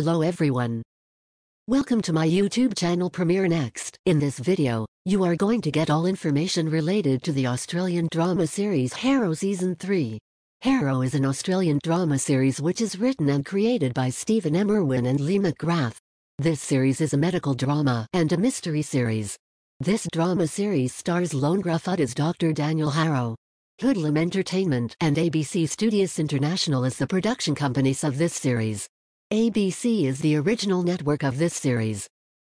Hello everyone. Welcome to my YouTube channel Premiere Next. In this video, you are going to get all information related to the Australian drama series Harrow Season 3. Harrow is an Australian drama series which is written and created by Stephen M. Irwin and Leigh McGrath. This series is a medical drama and a mystery series. This drama series stars Lone Gruffudd as Dr. Daniel Harrow. Hoodlum Entertainment and ABC Studios International is the production companies of this series. ABC is the original network of this series.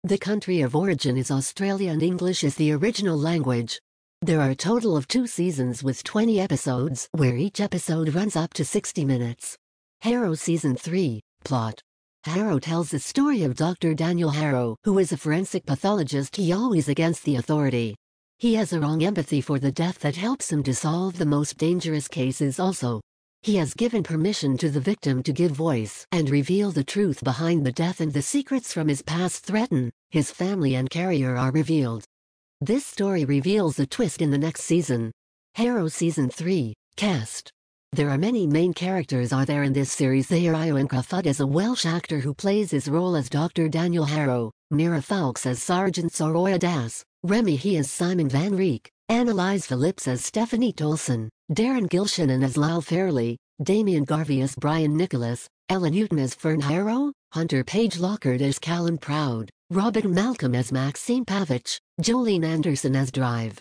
The country of origin is Australia and English is the original language. There are a total of two seasons with 20 episodes, where each episode runs up to 60 minutes. Harrow Season 3, Plot Harrow tells the story of Dr. Daniel Harrow, who is a forensic pathologist he always against the authority. He has a wrong empathy for the death that helps him to solve the most dangerous cases also. He has given permission to the victim to give voice and reveal the truth behind the death and the secrets from his past threaten, his family and carrier are revealed. This story reveals a twist in the next season. Harrow Season 3, Cast. There are many main characters are there in this series There Ioan Gruffudd is a Welsh actor who plays his role as Dr. Daniel Harrow, Mirrah Foulkes as Sergeant Soraya Dass, Remy Hii as Simon Van Reyk, Annalise Phillips as Stephanie Tolson, Darren Gilshenan as Lyle Fairley, Damien Garvey as Brian Nicholas, Ella Newton as Fern Harrow, Hunter Page-Lochard as Callan Prowd, Robyn Malcolm as Maxine Pavich, Jolene Anderson as Drive.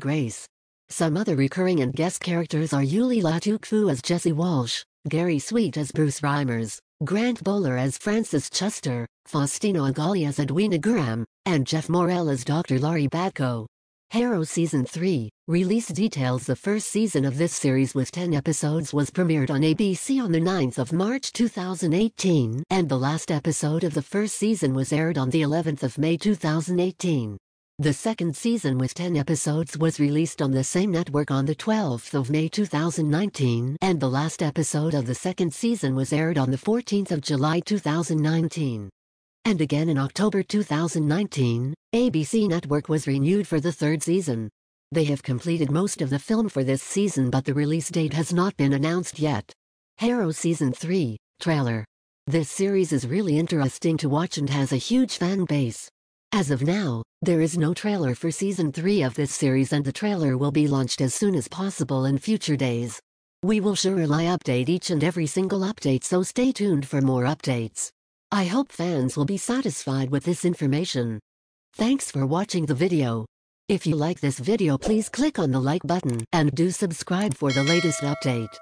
Grace. Some other recurring and guest characters are Uli Latukefu as Jesse Walsh, Gary Sweet as Bruce Reimers, Grant Bowler as Francis Chester, Faustina Agolley as Edwina Graham, and Jeff Morrell as Dr. Laurie Badco. Harrow Season 3, release details The first season of this series with 10 episodes was premiered on ABC on the 9th of March 2018 and the last episode of the first season was aired on the 11th of May 2018. The second season with 10 episodes was released on the same network on the 12th of May 2019 and the last episode of the second season was aired on the 14th of July 2019. And again in October 2019, ABC Network was renewed for the third season. They have completed most of the film for this season but the release date has not been announced yet. Harrow Season 3, Trailer. This series is really interesting to watch and has a huge fan base. As of now, there is no trailer for Season 3 of this series and the trailer will be launched as soon as possible in future days. We will surely update each and every single update so stay tuned for more updates. I hope fans will be satisfied with this information. Thanks for watching the video. If you like this video please click on the like button and do subscribe for the latest update.